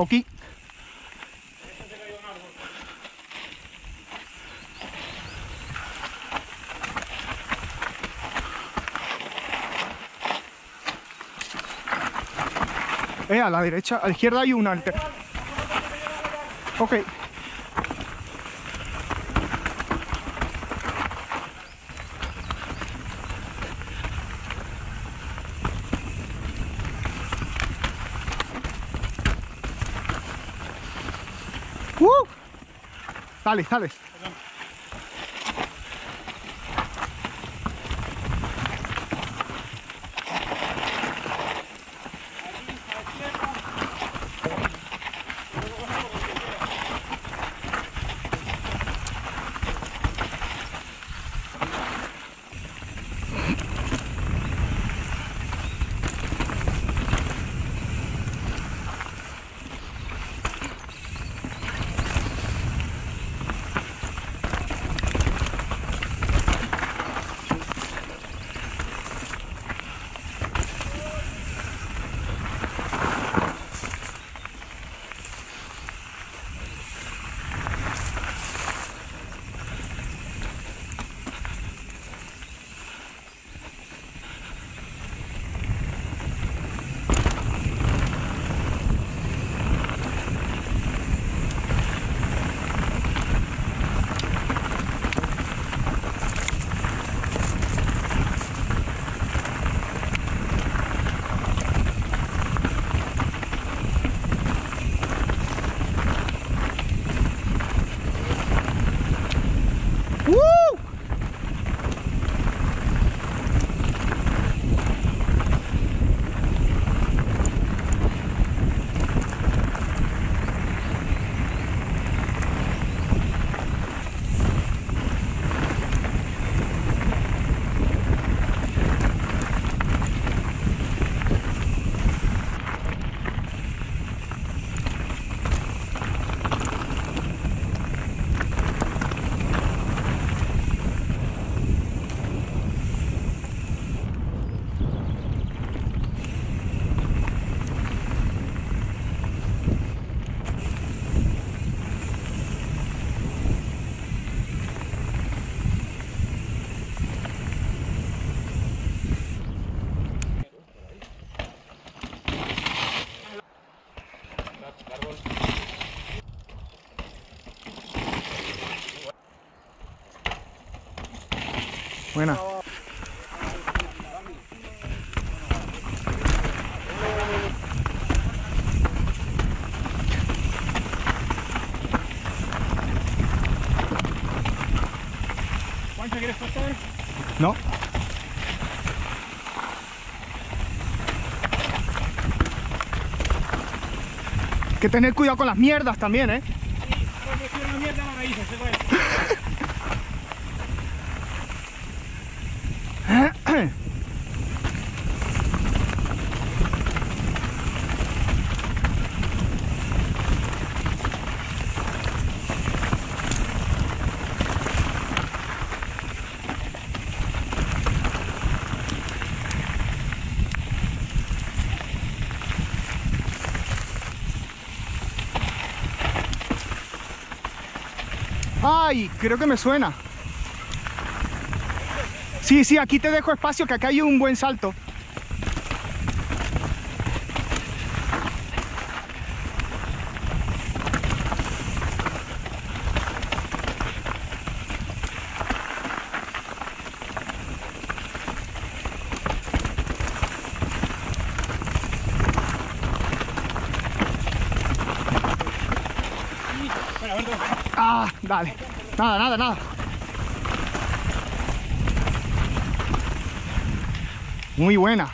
Ok. Eh, a la derecha, a la izquierda hay una. Ok. Dale, dale. Buena. No. Hay que tener cuidado con las mierdas también, ¿eh? Ay, creo que me suena. Sí, sí, aquí te dejo espacio que acá hay un buen salto. Ah, dale. Nada, nada, nada. Muy buena.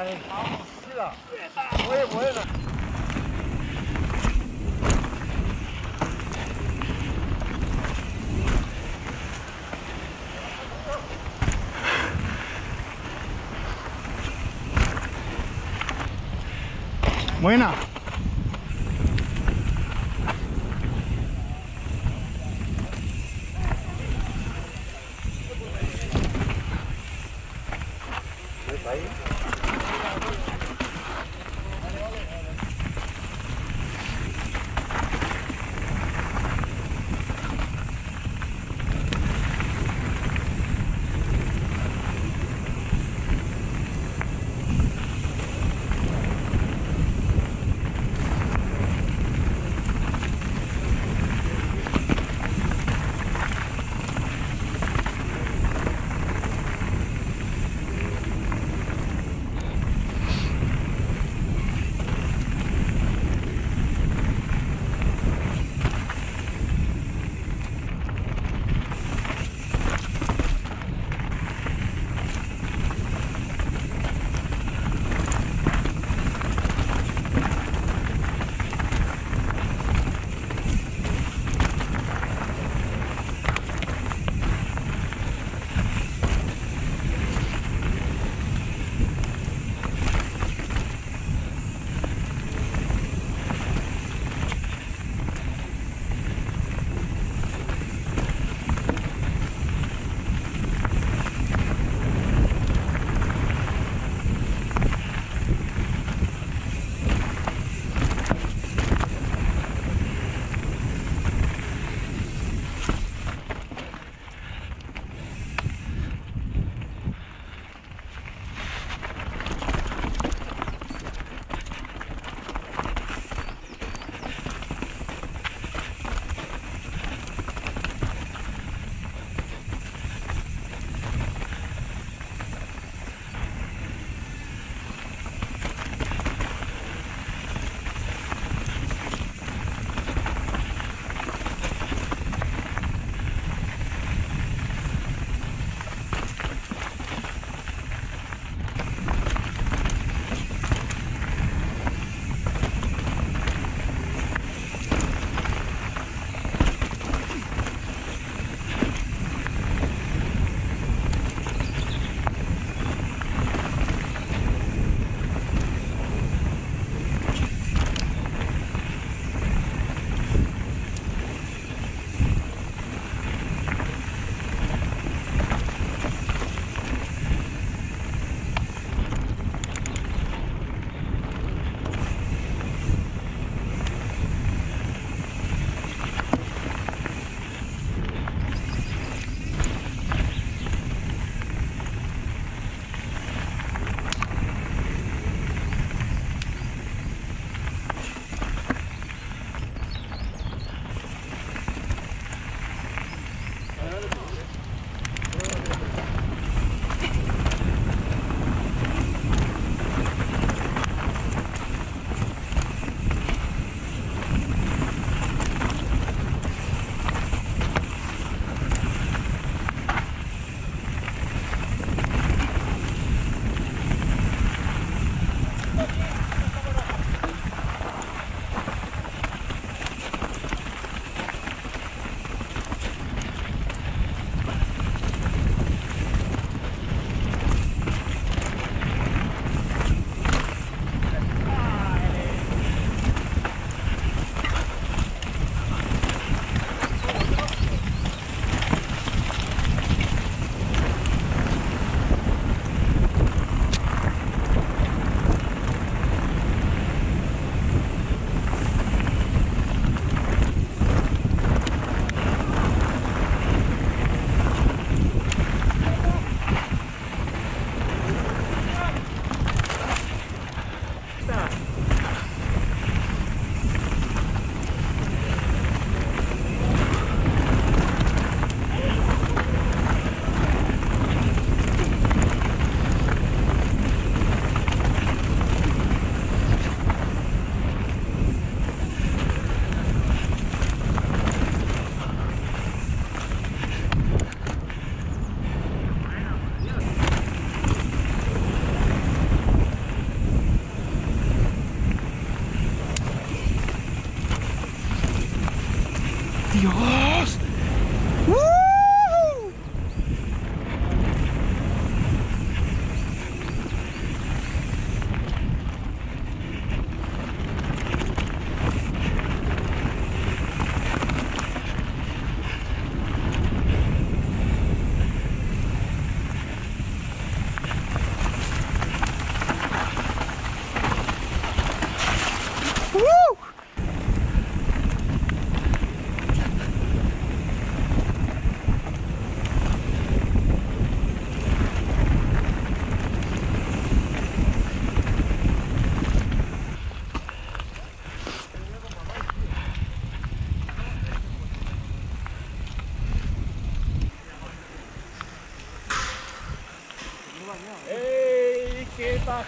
哎，好，是啊，我也我也了。Buena. Ahí.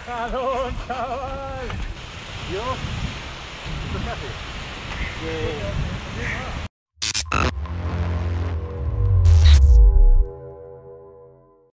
¡Calón, chaval!